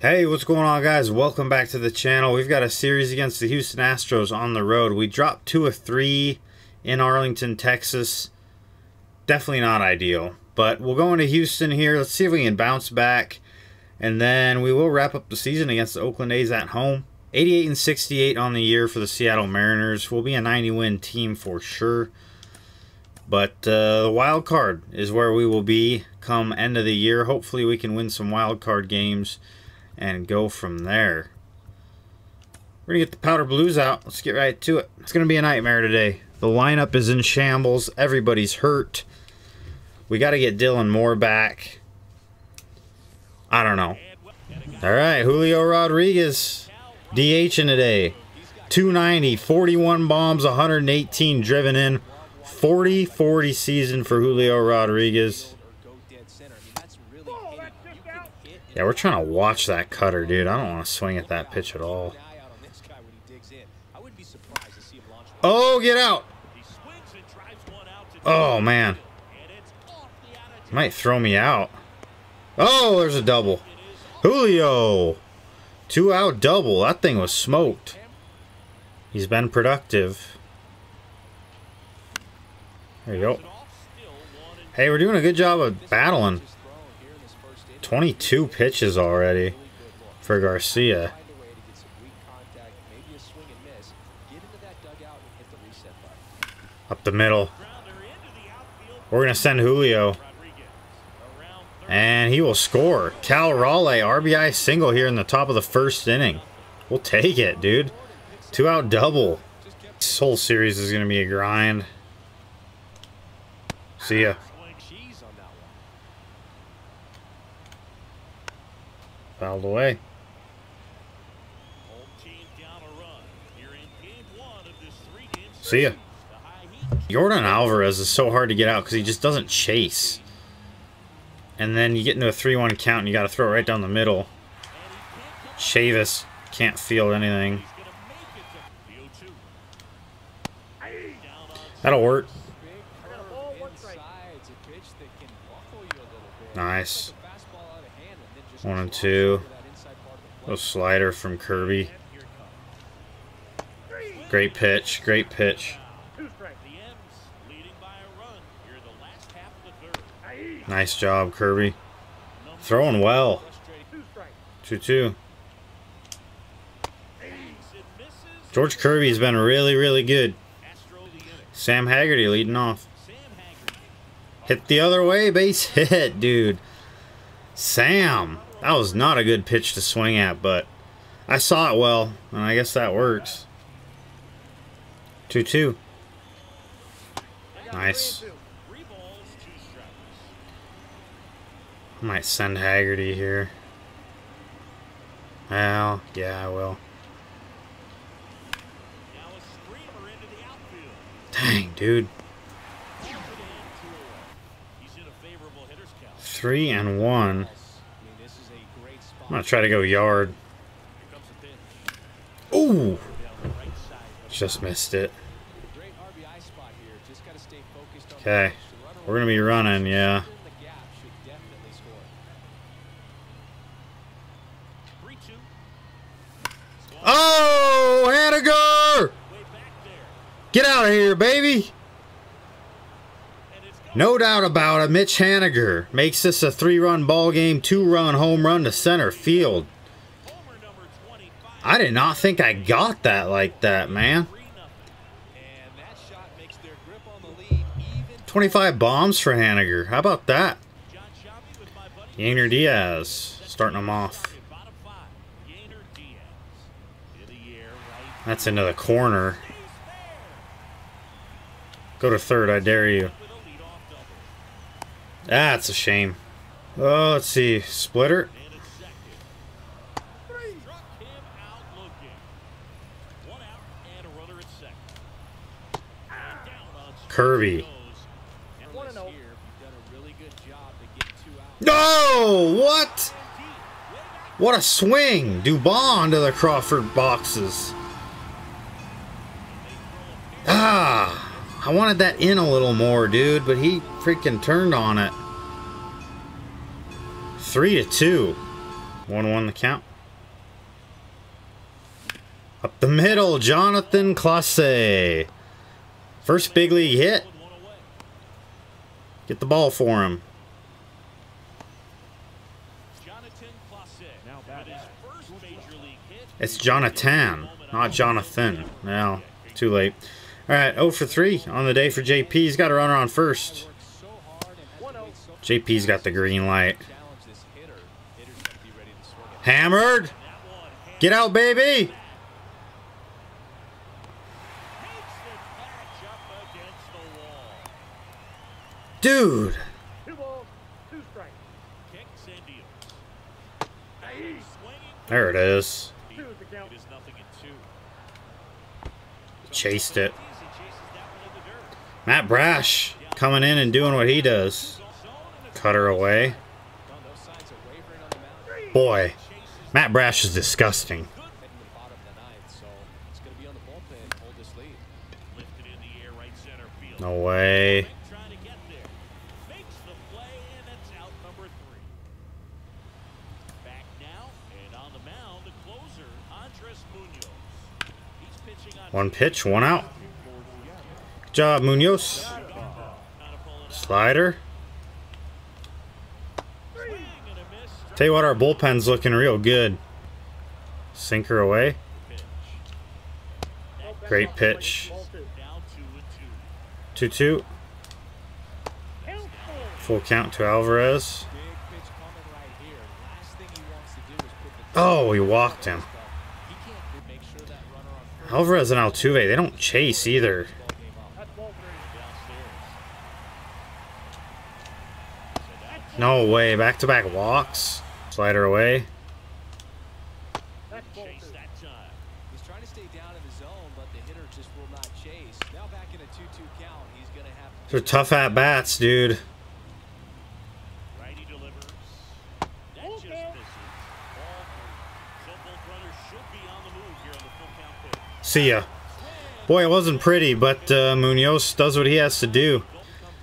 Hey, what's going on guys? Welcome back to the channel. We've got a series against the Houston Astros on the road. We dropped two of three in Arlington, Texas. Definitely not ideal, but we'll go into Houston here. Let's see if we can bounce back. And then we will wrap up the season against the Oakland A's at home. 88 and 68 on the year for the Seattle Mariners. We'll be a 90 win team for sure. But uh, the wild card is where we will be come end of the year. Hopefully we can win some wild card games and go from there. We're going to get the powder blues out. Let's get right to it. It's going to be a nightmare today. The lineup is in shambles. Everybody's hurt. We got to get Dylan Moore back. I don't know. All right, Julio Rodriguez DH in today. 290, 41 bombs, 118 driven in. 40-40 season for Julio Rodriguez. Yeah, we're trying to watch that cutter, dude. I don't want to swing at that pitch at all. Oh, get out. Oh, man. Might throw me out. Oh, there's a double. Julio. Two out double. That thing was smoked. He's been productive. There you go. Hey, we're doing a good job of battling. 22 pitches already for Garcia. Up the middle. We're going to send Julio. And he will score. Cal Raleigh, RBI single here in the top of the first inning. We'll take it, dude. Two out double. This whole series is going to be a grind. See ya. Fouled away. See ya. Yordan Alvarez is so hard to get out because he just doesn't chase. And then you get into a 3-1 count and you got to throw it right down the middle. Chavis can't feel anything. That'll work. Nice. One and two. Little slider from Kirby. Great pitch. Great pitch. Nice job, Kirby. Throwing well. 2-2. George Kirby's been really, really good. Sam Haggerty leading off. Hit the other way, base hit, dude. Sam. That was not a good pitch to swing at, but I saw it well, and I guess that works. 2-2. Nice. I might send Haggerty here. Well, yeah, I will. Dang, dude. Three and one. I'm to try to go yard. Ooh! Just missed it. Okay. We're to be running, yeah. Oh! Haniger! Get out of here, baby! No doubt about it, Mitch Haniger makes this a three-run ball game, two-run home run to center field. I did not think I got that like that, man. 25 bombs for Haniger. How about that? Yainer Diaz starting them off. That's into the corner. Go to third, I dare you. That's a shame. Oh, let's see. Splitter. Kirby. No! What? What a swing! Dubon to the Crawford boxes. Ah! I wanted that in a little more, dude, but he freaking turned on it. Three to two. 1-1 the count. Up the middle, Jonathan Clase. First big league hit. Get the ball for him. It's Jonathan, not Jonathan. Now, too late. All right, 0 for 3 on the day for JP. He's got a runner on first. JP's got the green light. Hammered. Get out, baby. Dude. There it is. Chased it. Matt Brash coming in and doing what he does. Cutter away. Boy, Matt Brash is disgusting. No way. One pitch, one out. Job, Munoz. Slider. Tell you what, our bullpen's looking real good. Sinker away. Great pitch. 2-2. Full count to Alvarez. Oh, he walked him. Alvarez and Altuve, they don't chase either. No way, back-to-back -back walks. Slider away. They're tough at bats, dude. See ya. Boy, it wasn't pretty, but uh, Munoz does what he has to do.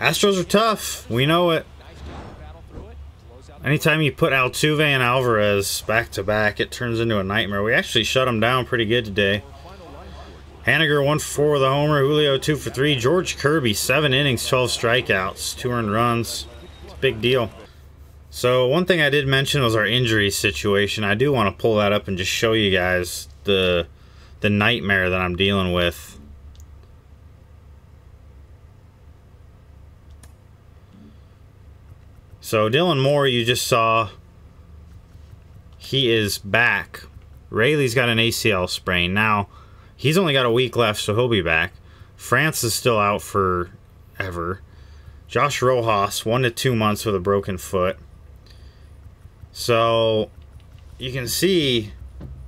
Astros are tough. We know it. Anytime you put Altuve and Alvarez back to back, it turns into a nightmare. We actually shut them down pretty good today. Haniger 1 for 4 with a homer. Julio 2 for 3. George Kirby, 7 innings, 12 strikeouts, 2 earned runs. It's a big deal. So one thing I did mention was our injury situation. I do want to pull that up and just show you guys the the nightmare that I'm dealing with. So Dylan Moore, you just saw, he is back. Raleigh's got an ACL sprain. Now, he's only got a week left, so he'll be back. France is still out for ever. Josh Rojas, one to two months with a broken foot. So, you can see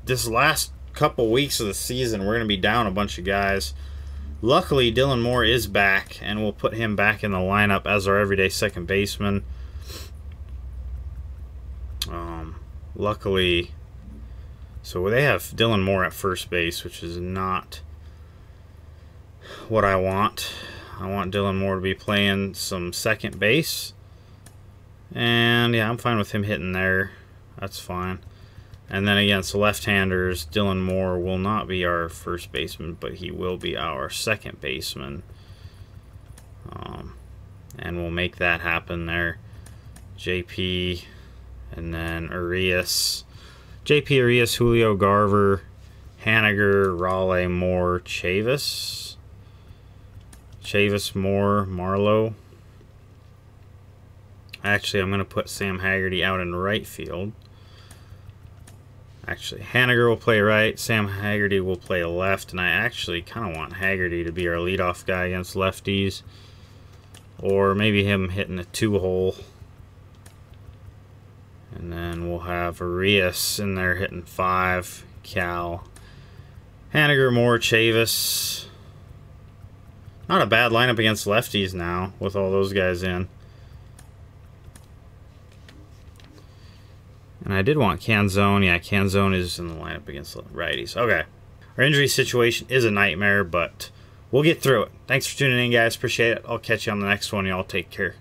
this last couple weeks of the season, we're going to be down a bunch of guys. Luckily, Dylan Moore is back, and we'll put him back in the lineup as our everyday second baseman. Um, luckily, so they have Dylan Moore at first base, which is not what I want. I want Dylan Moore to be playing some second base. And yeah, I'm fine with him hitting there. That's fine. And then against left-handers, Dylan Moore will not be our first baseman, but he will be our second baseman. Um, and we'll make that happen there. JP, and then Urias. JP Urias, Julio Garver, Haniger, Raleigh, Moore, Chavis. Chavis, Moore, Marlowe. Actually, I'm going to put Sam Haggerty out in right field. Actually, Haniger will play right. Sam Haggerty will play left. And I actually kind of want Haggerty to be our leadoff guy against lefties. Or maybe him hitting a two-hole. And then we'll have Urias in there hitting five. Cal. Haniger, Moore, Chavis. Not a bad lineup against lefties now with all those guys in. And I did want Canzone. Yeah, Canzone is in the lineup against righties. Okay. Our injury situation is a nightmare, but we'll get through it. Thanks for tuning in, guys. Appreciate it. I'll catch you on the next one. Y'all take care.